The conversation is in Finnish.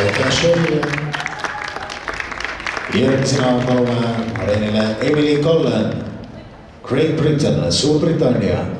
aitäh Sherry'le. on palume areenile Emily Cullen, Great Britain, Suurbritannia